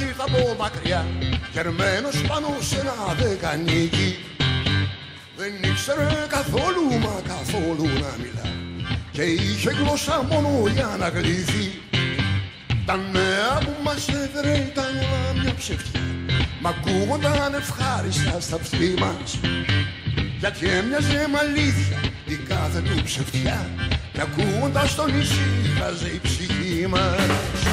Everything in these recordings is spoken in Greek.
ήρθα από μακριά. Γερμένος πάνω σε ένα δεκανίκι. Δεν ήξερε καθόλου μα καθόλου να μιλά. Και είχε γλώσσα μόνο για να γλύφει. Τα νέα που μας έφερε ήταν όλα μια ψευτιά Μ' ακούγονταν ευχάριστα στα αυτή μας. Γιατί έμοιαζε με αλήθεια η κάθε του ψευτιά. Και ακούγοντας τον ησύχαζε η ψυχή μας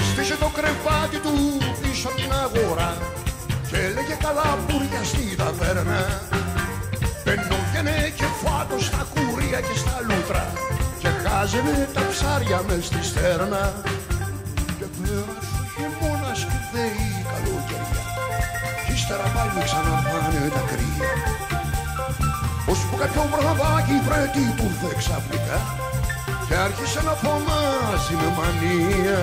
Έσβησε το κρεβάτι του πίσω από την αγορά και έλεγε καλά μπουρια στη ταβέρνα. Πενόγαινε και φάτο στα κούρια και στα λούτρα και χάζαινε τα ψάρια μες στη στέρνα. Και πέρασε ο χειμώνας και θέει καλοκαιριά. Κι ύστερα πάλι ξαναπάνε τα κρύα. Ώσπου κάποιο βραδάκι βρέτη του ήρθε ξαφνικά και άρχισε να φωνάζει με μανία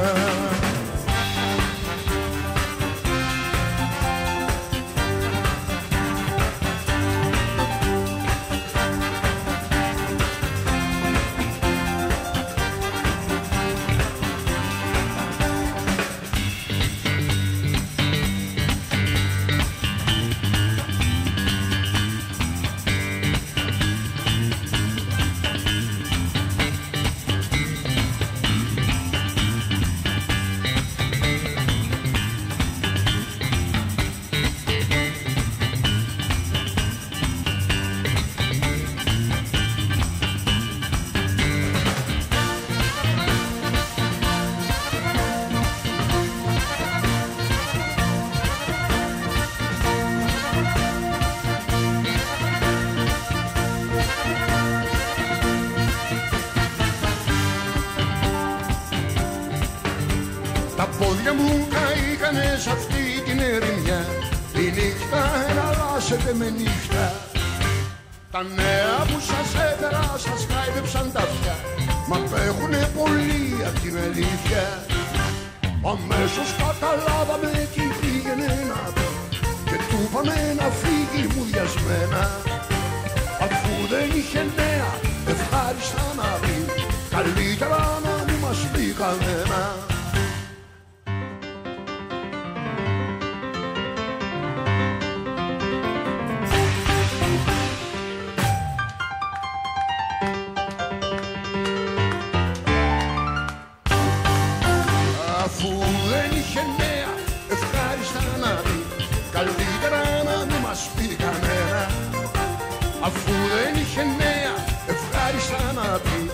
Τα πόδια μου καήκανε σε αυτή την ερημιά. Η νύχτα εναλλάσσεται με νύχτα. Τα νέα που σας έφερα σας χάιδεψαν τα αυτιά. Μα απέχουνε πολύ απ' την αλήθεια. Αμέσως καταλάβαμε τι πήγαινε να δω. Και του είπαμε να φύγει μουδιασμένα. Αφού δεν είχε νέα Καλύτερα να μην μας πει κανένα. Αφού δεν είχε νέα ευχάριστα να πει